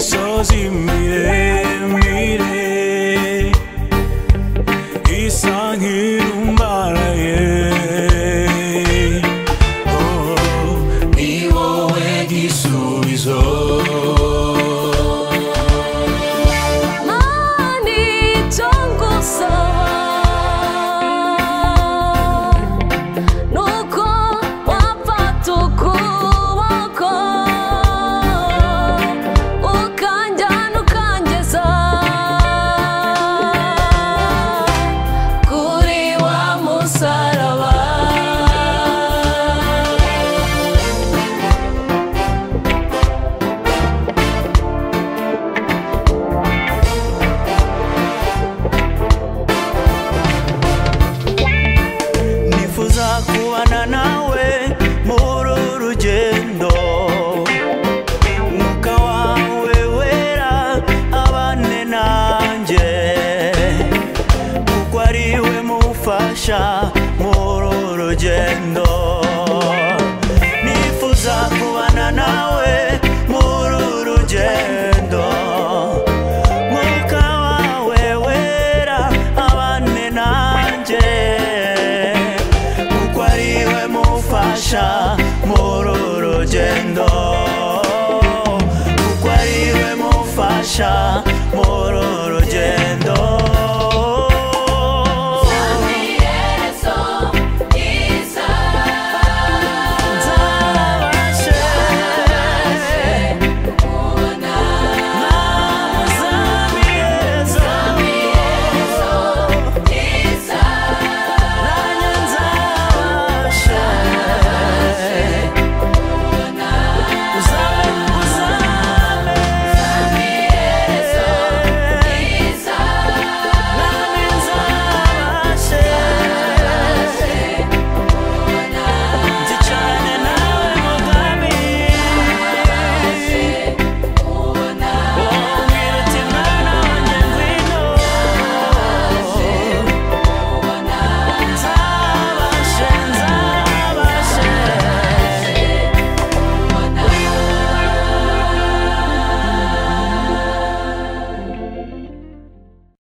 sos y mire, mire. Isang muri uru rugendo nifuza kubana nawe muri uru rugendo mwuka wawe wera abane nanjye kuko ari we mufasha muri uru rugendo kuko ari we mufasha muri